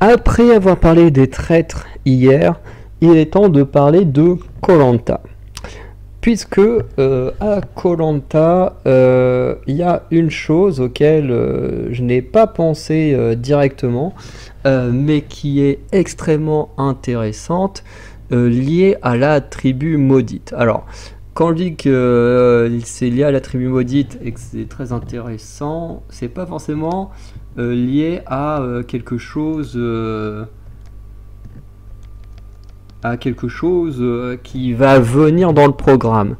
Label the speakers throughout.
Speaker 1: Après avoir parlé des traîtres hier, il est temps de parler de Colanta. Puisque euh, à Colanta, euh, il y a une chose auquel euh, je n'ai pas pensé directement, mais qui est extrêmement intéressante, liée à la tribu maudite. Alors, quand je dis que c'est lié à la tribu maudite et que c'est très intéressant, c'est pas forcément lié à quelque chose à quelque chose euh, qui va venir dans le programme,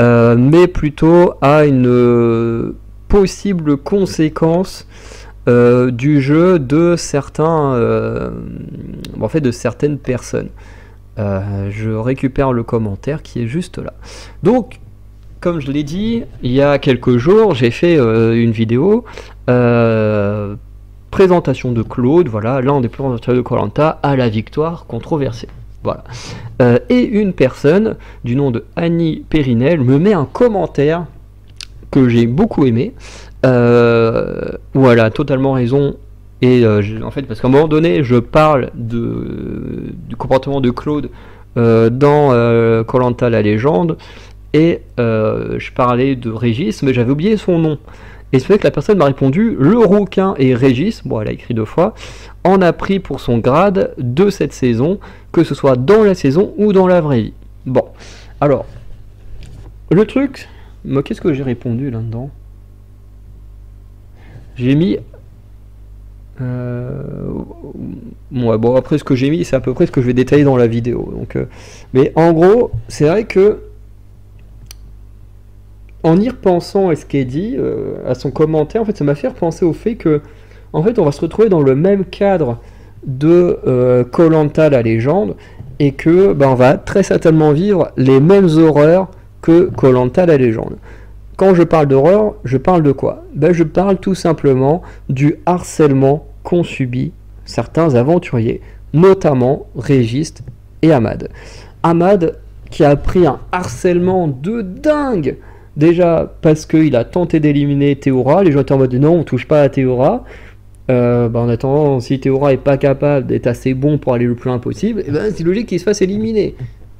Speaker 1: euh, mais plutôt à une euh, possible conséquence du jeu de certains, en fait, de certaines personnes. Je récupère le commentaire qui est juste là. Donc, comme je l'ai dit, il y a quelques jours, j'ai fait une vidéo présentation de Claude, voilà, l'un des présentations de Colanta à la victoire controversée. Voilà. Euh, et une personne du nom de Annie Périnel me met un commentaire que j'ai beaucoup aimé. Euh, voilà, totalement raison. Et euh, en fait, parce qu'à un moment donné, je parle du comportement de Claude dans Colanta la légende. Et je parlais de Régis, mais j'avais oublié son nom. Et c'est vrai que la personne m'a répondu Le rouquin et Régis, bon, elle a écrit deux fois, en a pris pour son grade de cette saison, que ce soit dans la saison ou dans la vraie vie. Bon, alors, le truc, moi, qu'est-ce que j'ai répondu là-dedans? J'ai mis. Euh, bon, après, ce que j'ai mis, c'est à peu près ce que je vais détailler dans la vidéo. Donc, euh, mais en gros, c'est vrai que en y repensant à ce qu'est dit, euh, à son commentaire, en fait, ça m'a fait repenser au fait que, en fait, on va se retrouver dans le même cadre de Colanta la légende, et que ben, on va très certainement vivre les mêmes horreurs que Colanta la légende. Quand je parle d'horreur, je parle de quoi? Ben, Je parle tout simplement du harcèlement qu'ont subi certains aventuriers, notamment Régiste et Ahmad. Ahmad qui a pris un harcèlement de dingue Déjà parce qu'il a tenté d'éliminer Théora, les gens étaient en mode non, on touche pas à Théora. Euh, bah, en attendant, si Théora est pas capable d'être assez bon pour aller le plus loin possible, eh ben, c'est logique qu'il se fasse éliminer.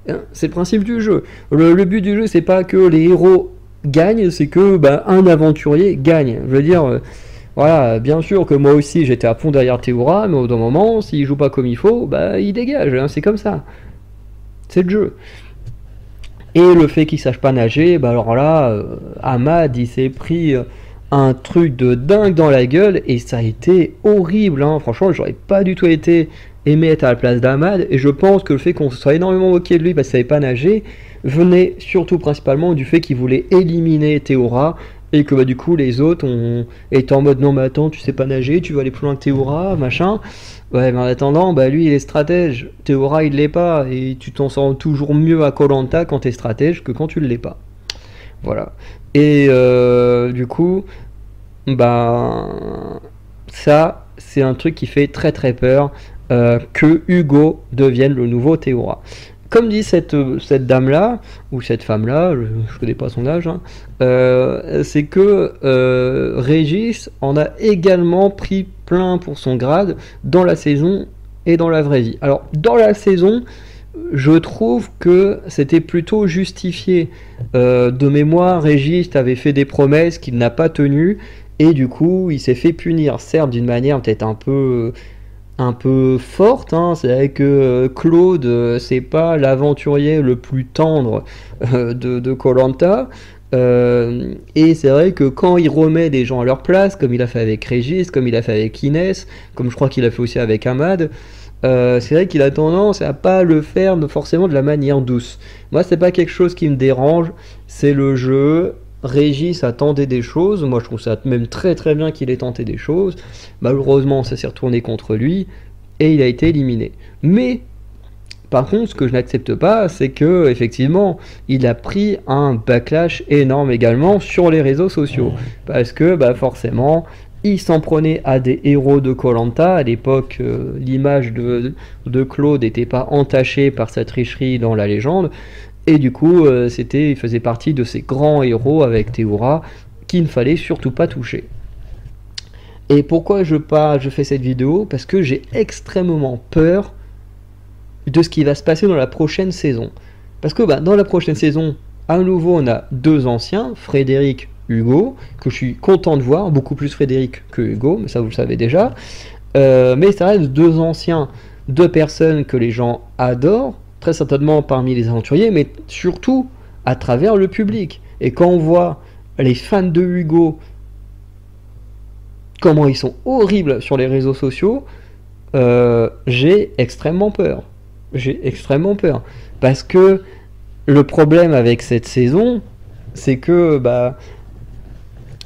Speaker 1: Hein, c'est le principe du jeu. Le, but du jeu, c'est pas que les héros gagnent, c'est que bah, un aventurier gagne. Je veux dire, euh, voilà, bien sûr que moi aussi j'étais à fond derrière Théora, mais au bout moment, s'il joue pas comme il faut, bah il dégage. Hein, c'est comme ça. C'est le jeu. Et le fait qu'il sache pas nager, bah alors là, euh, Ahmad, il s'est pris euh, un truc de dingue dans la gueule et ça a été horrible. Hein. Franchement, j'aurais pas du tout été aimé être à la place d'Ahmad. Et je pense que le fait qu'on se soit énormément moqué de lui parce qu'il savait pas nager venait surtout principalement du fait qu'il voulait éliminer Théora et que bah, du coup les autres ont été en mode non mais attends tu sais pas nager, tu vas aller plus loin que Théora, machin. Ouais, mais en attendant, bah lui il est stratège. Théora il l'est pas. Et tu t'en sens toujours mieux à Colanta quand t'es stratège que quand tu l'es pas. Voilà. Et euh, du coup, bah ça, c'est un truc qui fait très très peur euh, que Hugo devienne le nouveau Théora comme dit cette, dame-là, ou cette femme-là, je ne connais pas son âge, hein, euh, c'est que euh, Régis en a également pris plein pour son grade dans la saison et dans la vraie vie. Alors, dans la saison, je trouve que c'était plutôt justifié. De mémoire, Régis avait fait des promesses qu'il n'a pas tenues, et du coup, il s'est fait punir, certes d'une manière peut-être un peu un peu forte. Hein. C'est vrai que euh, Claude, euh, c'est pas l'aventurier le plus tendre euh, de Colanta. et c'est vrai que quand il remet des gens à leur place, comme il a fait avec Régis, comme il a fait avec Inès, comme je crois qu'il a fait aussi avec Ahmad, c'est vrai qu'il a tendance à pas le faire forcément de la manière douce. Moi, c'est pas quelque chose qui me dérange, c'est le jeu, Régis a tenté des choses, moi je trouve ça même très très bien qu'il ait tenté des choses, malheureusement ça s'est retourné contre lui, et il a été éliminé. Mais, par contre, ce que je n'accepte pas, c'est que effectivement, il a pris un backlash énorme également sur les réseaux sociaux. Parce que bah, forcément, il s'en prenait à des héros de Colanta. À l'époque, euh, l'image de, de, Claude n'était pas entachée par sa tricherie dans la légende. Et du coup, euh, c'était, il faisait partie de ces grands héros avec Théora qu'il ne fallait surtout pas toucher. Et pourquoi je, je fais cette vidéo? Parce que j'ai extrêmement peur de ce qui va se passer dans la prochaine saison. Parce que bah, dans la prochaine saison, à nouveau, on a deux anciens, Frédéric, Hugo, que je suis content de voir, beaucoup plus Frédéric que Hugo, mais ça vous le savez déjà. Euh, mais ça reste deux anciens, deux personnes que les gens adorent, certainement parmi les aventuriers, mais surtout à travers le public. Et quand on voit les fans de Hugo, comment ils sont horribles sur les réseaux sociaux, euh, j'ai extrêmement peur. J'ai extrêmement peur. Parce que le problème avec cette saison, c'est que bah,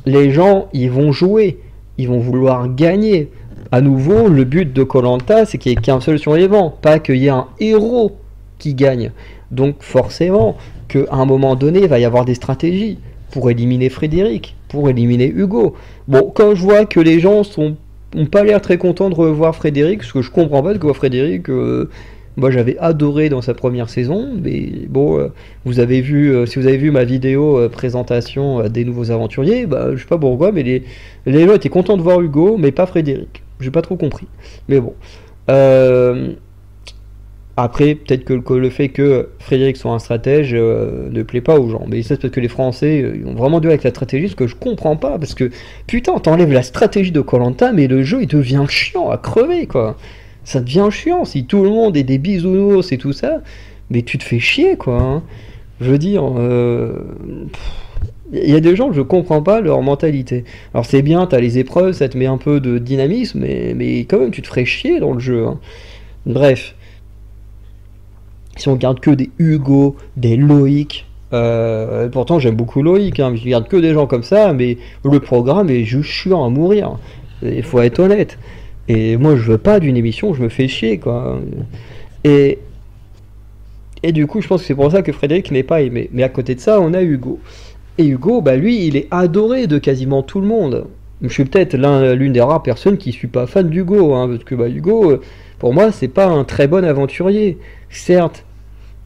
Speaker 1: les gens, ils vont jouer, ils vont vouloir gagner. À nouveau, le but de Colanta, c'est qu'il n'y ait qu'un seul survivant, pas qu'il y ait un héros qui gagne. Donc forcément, qu'à un moment donné, il va y avoir des stratégies pour éliminer Frédéric, pour éliminer Hugo. Bon, quand je vois que les gens sont ont pas l'air très contents de revoir Frédéric, ce que je comprends pas de voir Frédéric, euh, moi j'avais adoré dans sa première saison, mais bon, euh, vous avez vu, euh, si vous avez vu ma vidéo présentation des nouveaux aventuriers, bah je sais pas pourquoi, mais les, les gens étaient contents de voir Hugo, mais pas Frédéric. J'ai pas trop compris. Mais bon. Après, peut-être que le, fait que Frédéric soit un stratège euh, ne plaît pas aux gens. Mais ça, c'est parce que les Français euh, ont vraiment dû avec la stratégie, ce que je comprends pas. Parce que, putain, t'enlèves la stratégie de Colanta, mais le jeu, il devient chiant à crever, quoi. Ça devient chiant. Si tout le monde est des bisounours et tout ça, mais tu te fais chier, quoi. Hein. Je veux dire, euh, il y a des gens, je comprends pas leur mentalité. Alors c'est bien, t'as les épreuves, ça te met un peu de dynamisme, mais, mais quand même, tu te ferais chier dans le jeu. Hein. Bref si on regarde que des Hugo, des Loïc, euh, pourtant j'aime beaucoup Loïc, hein, je regarde que des gens comme ça, mais le programme est juste chiant à mourir. Il faut être honnête. Et moi je veux pas d'une émission, je me fais chier quoi. Et, et du coup je pense que c'est pour ça que Frédéric n'est pas aimé. Mais à côté de ça on a Hugo. Et Hugo, bah lui il est adoré de quasiment tout le monde. Je suis peut-être l'une des rares personnes qui suis pas fan d'Hugo, hein, parce que bah, Hugo, pour moi, c'est pas un très bon aventurier. Certes,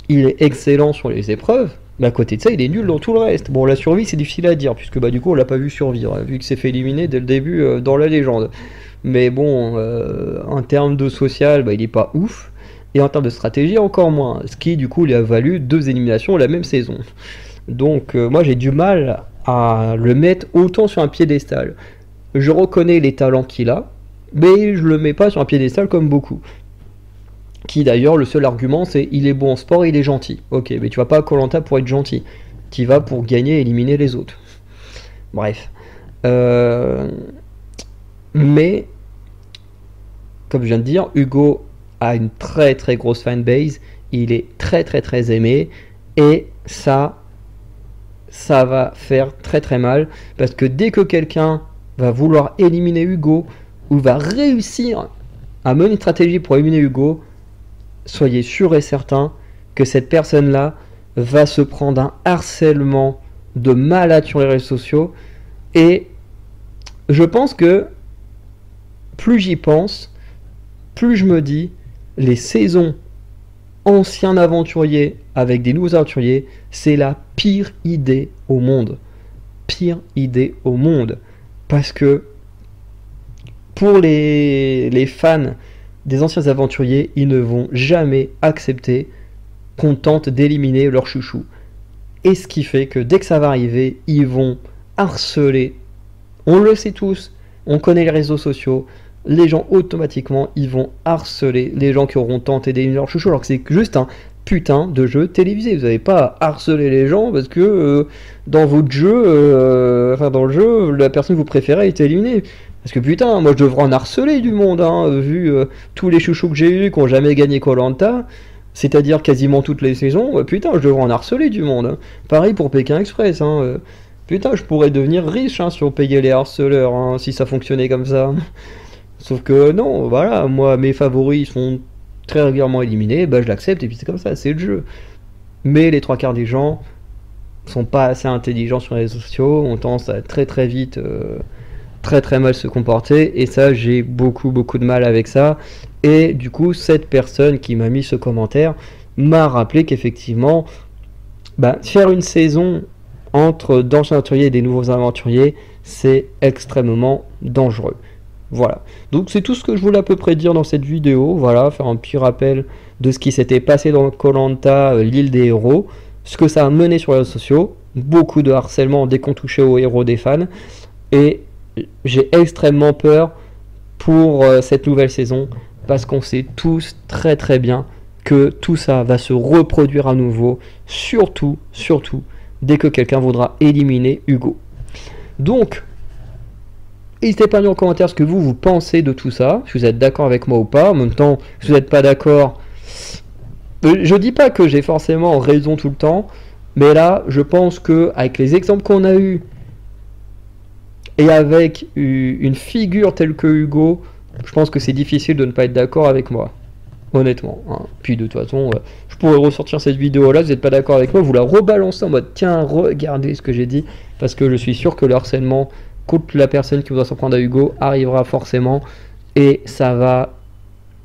Speaker 1: il est excellent sur les épreuves, mais à côté de ça, il est nul dans tout le reste. Bon, la survie, c'est difficile à dire, puisque bah, du coup, on l'a pas vu survivre, vu que c'est fait éliminer dès le début euh, dans la légende. Mais bon, euh, en termes de social, bah, il est pas ouf. Et en termes de stratégie, encore moins. Ce qui, du coup, lui a valu deux éliminations la même saison. Donc, euh, moi, j'ai du mal à le mettre autant sur un piédestal. Je reconnais les talents qu'il a, mais je le mets pas sur un piédestal comme beaucoup qui d'ailleurs le seul argument c'est il est bon en sport il est gentil. Ok, mais tu vas pas à Colanta pour être gentil, tu vas pour gagner et éliminer les autres. Bref. Euh, mais, comme je viens de dire, Hugo a une très très grosse fanbase, il est très très très aimé, et ça, ça va faire très très mal, parce que dès que quelqu'un va vouloir éliminer Hugo, ou va réussir à mener une stratégie pour éliminer Hugo, soyez sûr et certain que cette personne-là va se prendre un harcèlement de malade sur les réseaux sociaux. Et je pense que plus j'y pense, plus je me dis, les saisons anciens aventuriers avec des nouveaux aventuriers, c'est la pire idée au monde. Pire idée au monde. Parce que pour les, les fans des anciens aventuriers, ils ne vont jamais accepter qu'on tente d'éliminer leur chouchou. Et ce qui fait que dès que ça va arriver, ils vont harceler. On le sait tous, on connaît les réseaux sociaux. Les gens automatiquement, ils vont harceler les gens qui auront tenté d'éliminer leur chouchou, alors que c'est juste un putain de jeu télévisé. Vous n'avez pas à harceler les gens parce que euh, dans votre jeu, euh, enfin dans le jeu, la personne que vous préférez est éliminée. Parce que putain, moi je devrais en harceler du monde, hein, vu euh, tous les chouchous que j'ai eu qui n'ont jamais gagné Colanta, c'est-à-dire quasiment toutes les saisons, putain, je devrais en harceler du monde. Hein. Pareil pour Pékin Express, hein, putain, je pourrais devenir riche hein, si on les harceleurs, hein, si ça fonctionnait comme ça. Sauf que non, voilà, moi mes favoris sont très régulièrement éliminés, bah je l'accepte et puis c'est comme ça, c'est le jeu. Mais les trois quarts des gens sont pas assez intelligents sur les réseaux sociaux, on tendance à très très vite. Euh, très très mal se comporter et ça j'ai beaucoup beaucoup de mal avec ça et du coup cette personne qui m'a mis ce commentaire m'a rappelé qu'effectivement bah, faire une saison entre d'anciens aventuriers et des nouveaux aventuriers c'est extrêmement dangereux Voilà. Donc c'est tout ce que je voulais à peu près dire dans cette vidéo. Voilà, faire un petit rappel de ce qui s'était passé dans Colanta, euh, l'île des héros, ce que ça a mené sur les réseaux sociaux, beaucoup de harcèlement dès qu'on touchait aux héros des fans, et j'ai extrêmement peur pour euh, cette nouvelle saison parce qu'on sait tous très très bien que tout ça va se reproduire à nouveau, surtout, surtout, dès que quelqu'un voudra éliminer Hugo. Donc, n'hésitez pas à dire en commentaire ce que vous, vous pensez de tout ça, si vous êtes d'accord avec moi ou pas. En même temps, si vous n'êtes pas d'accord, euh, je dis pas que j'ai forcément raison tout le temps, mais là, je pense que avec les exemples qu'on a eus et avec une figure telle que Hugo, je pense que c'est difficile de ne pas être d'accord avec moi. Honnêtement. Hein. Puis de toute façon, euh, je pourrais ressortir cette vidéo là, vous n'êtes pas d'accord avec moi, vous la rebalancez en mode tiens, regardez ce que j'ai dit, parce que je suis sûr que le harcèlement contre la personne qui voudra s'en prendre à Hugo arrivera forcément, et ça va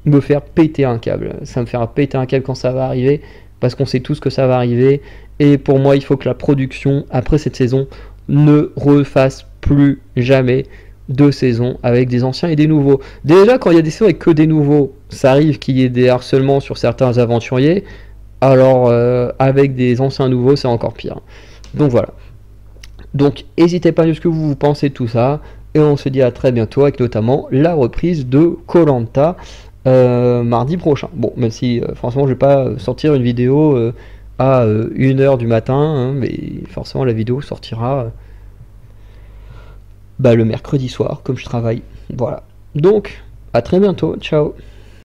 Speaker 1: me faire péter un câble. Ça me fera péter un câble quand ça va arriver, parce qu'on sait tous que ça va arriver, et pour moi, il faut que la production, après cette saison, ne refasse plus jamais deux saisons avec des anciens et des nouveaux. Déjà, quand il y a des saisons avec que des nouveaux, ça arrive qu'il y ait des harcèlements sur certains aventuriers. Alors, euh, avec des anciens nouveaux, c'est encore pire. Donc voilà. Donc, n'hésitez pas à dire ce que vous, pensez de tout ça. Et on se dit à très bientôt avec notamment la reprise de Colanta euh, mardi prochain. Bon, même si euh, franchement, je vais pas sortir une vidéo à 1h du matin, hein, mais forcément la vidéo sortira bah, le mercredi soir, comme je travaille. Voilà. Donc, à très bientôt. Ciao.